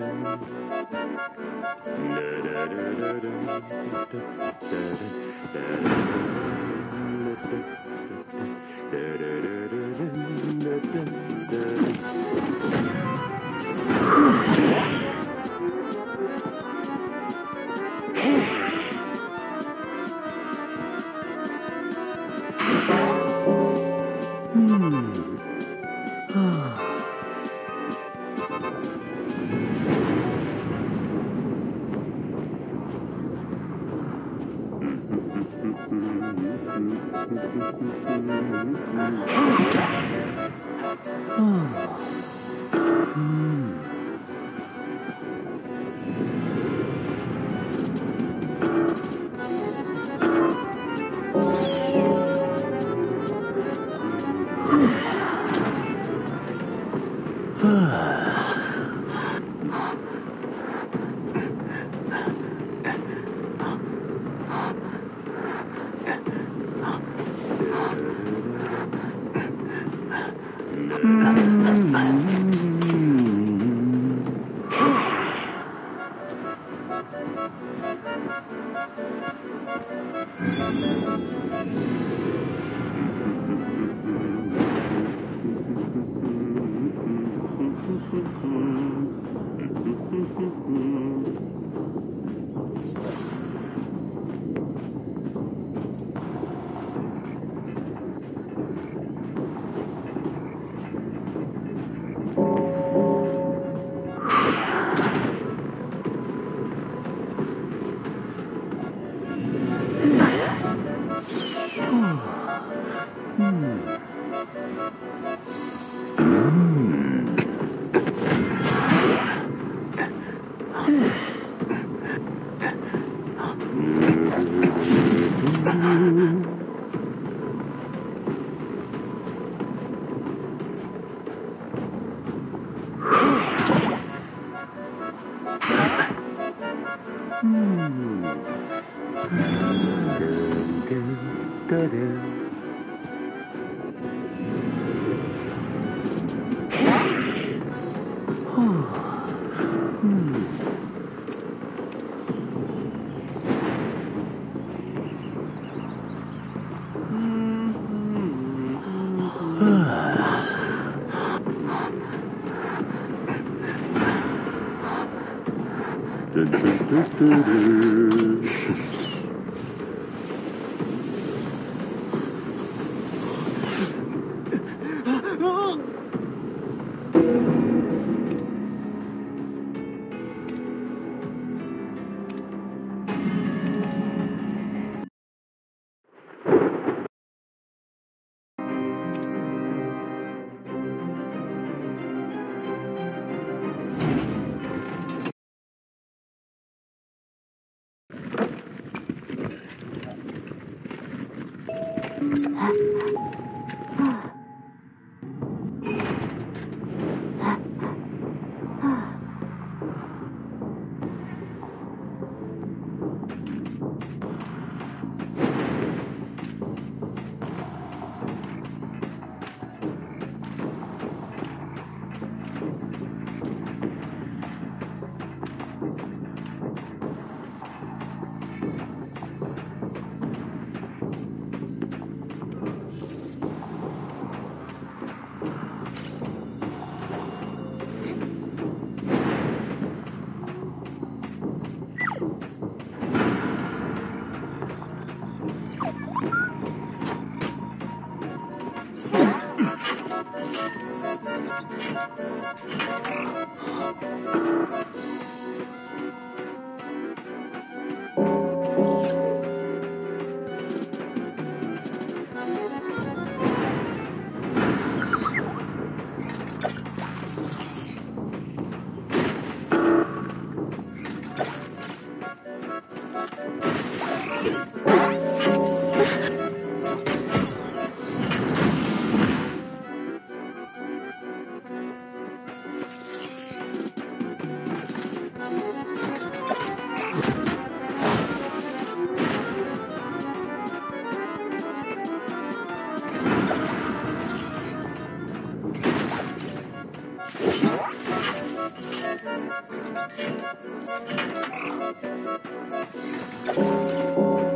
da da da da da Oh. Mm. Mm-hmm. Hmm. Du, du, du, du, du. Thank you. Thank you.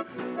No!